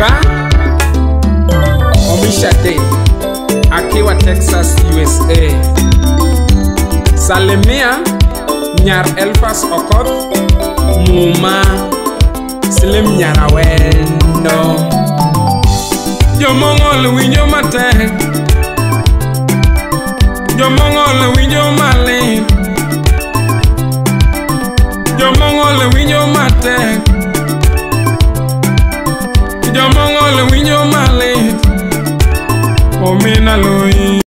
Aba, Omisha Day, Akiwa, Texas, USA. Salemia, Nyar Elfas Okoth, Muma, Slim Nyarawendo. Yomongol winyo matek, Yomongol winyo malin, Yomongol winyo matek, Jomongol winyo oh, Omina loyi